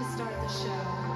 to start the show.